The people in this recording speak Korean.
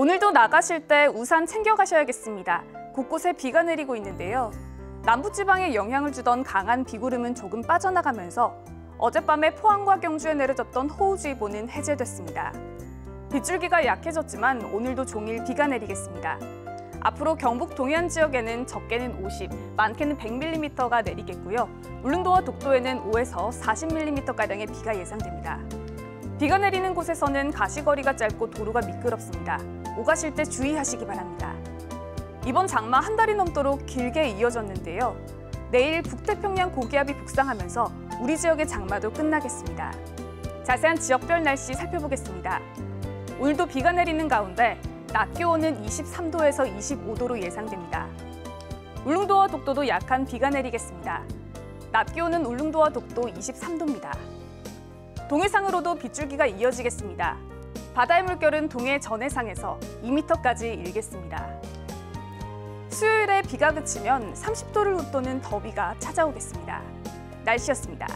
오늘도 나가실 때 우산 챙겨 가셔야겠습니다. 곳곳에 비가 내리고 있는데요. 남부지방에 영향을 주던 강한 비구름은 조금 빠져나가면서 어젯밤에 포항과 경주에 내려졌던 호우주의보는 해제됐습니다. 빗줄기가 약해졌지만 오늘도 종일 비가 내리겠습니다. 앞으로 경북 동해안 지역에는 적게는 50, 많게는 100mm가 내리겠고요. 울릉도와 독도에는 5에서 40mm가량의 비가 예상됩니다. 비가 내리는 곳에서는 가시거리가 짧고 도로가 미끄럽습니다. 오가실 때 주의하시기 바랍니다. 이번 장마 한 달이 넘도록 길게 이어졌는데요. 내일 북태평양 고기압이 북상하면서 우리 지역의 장마도 끝나겠습니다. 자세한 지역별 날씨 살펴보겠습니다. 오늘도 비가 내리는 가운데 낮 기온은 23도에서 25도로 예상됩니다. 울릉도와 독도도 약한 비가 내리겠습니다. 낮 기온은 울릉도와 독도 23도입니다. 동해상으로도 빗줄기가 이어지겠습니다. 바다의 물결은 동해 전해상에서 2m까지 일겠습니다. 수요일에 비가 그치면 30도를 웃도는 더위가 찾아오겠습니다. 날씨였습니다.